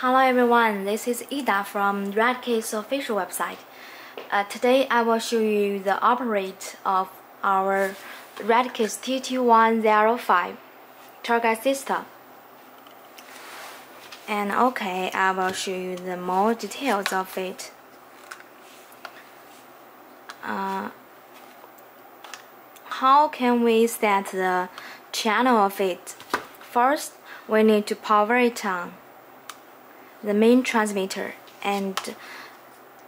Hello everyone, this is Ida from Retekess official website. Uh, today I will show you the operate of our Retekess TT105 tour guide system. And okay, I will show you the more details of it. Uh, how can we set the channel of it? First, we need to power it on the main transmitter and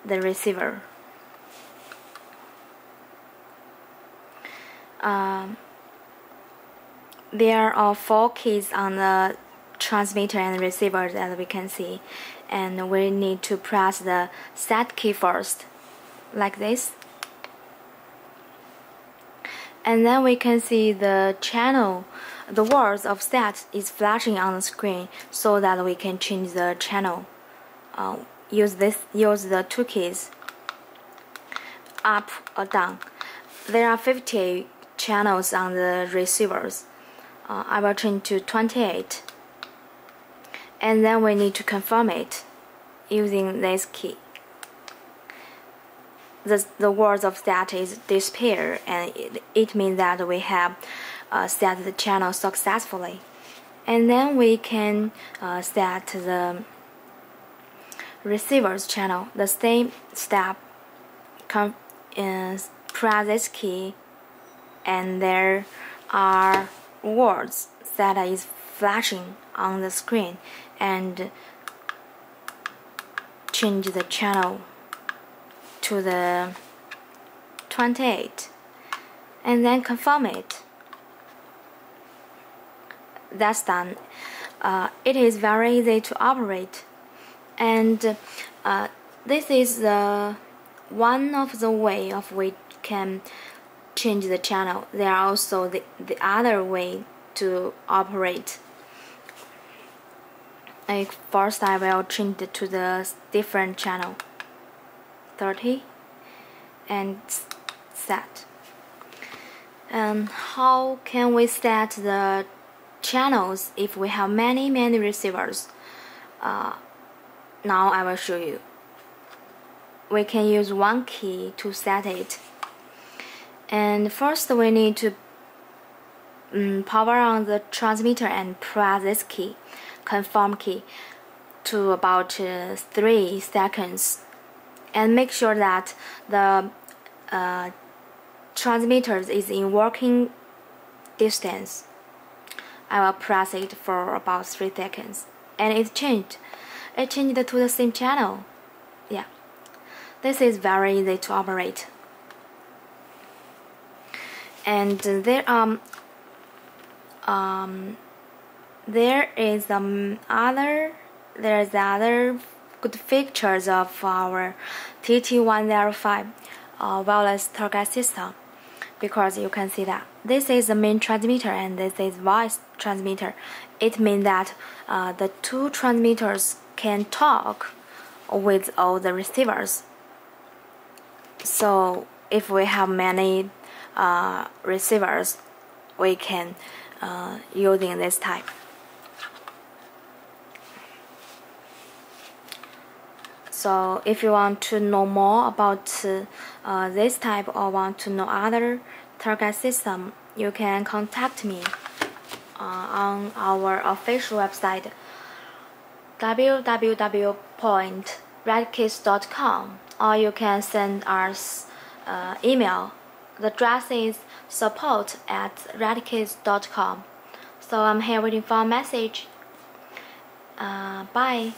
the receiver. Um, there are four keys on the transmitter and receiver as we can see and we need to press the set key first like this and then we can see the channel the words of set is flashing on the screen so that we can change the channel. Uh, use this use the two keys up or down. There are 50 channels on the receivers. Uh, I will change to 28 and then we need to confirm it using this key the, the words of that is disappear and it, it means that we have uh, set the channel successfully. And then we can uh, set the receiver's channel. The same step come is press this key and there are words that is flashing on the screen and change the channel to the 28 and then confirm it. That's done. Uh, it is very easy to operate. And uh, this is the one of the way of we can change the channel. There are also the, the other way to operate. First I will change it to the different channel 30 and set. And how can we set the channels if we have many many receivers? Uh, now I will show you. We can use one key to set it. And first we need to um, power on the transmitter and press this key, confirm key, to about uh, 3 seconds and make sure that the uh, transmitter is in working distance. I will press it for about 3 seconds and it changed. It changed to the same channel. Yeah. This is very easy to operate. And there um um there is um other there's other good features of our TT105 uh, wireless tour guide system because you can see that this is the main transmitter and this is voice transmitter. It means that uh, the two transmitters can talk with all the receivers. So if we have many uh, receivers, we can uh, using this type. So if you want to know more about uh, this type or want to know other tour guide system, you can contact me uh, on our official website www.retekess.com or you can send us uh, email. The address is support at retekess.com. So I'm here waiting for a message. Uh, bye.